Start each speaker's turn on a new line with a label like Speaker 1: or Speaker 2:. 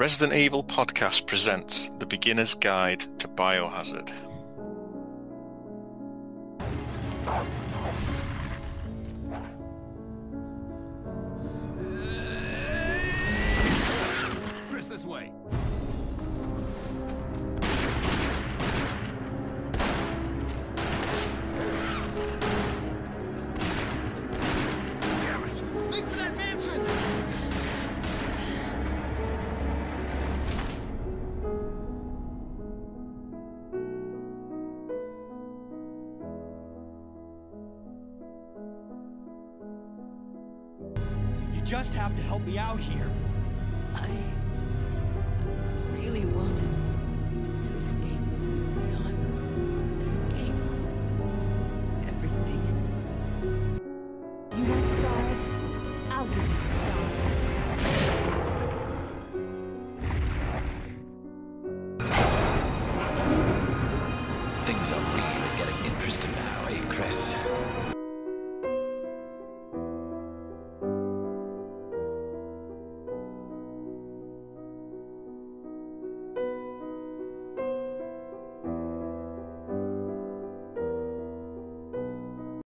Speaker 1: Resident Evil podcast presents The Beginner's Guide to Biohazard.
Speaker 2: You just have to help me out here.
Speaker 3: I... really wanted to escape with you, Leon. Escape from... everything.
Speaker 4: You want stars? I'll give you stars. Things are really getting interesting now, eh, Chris?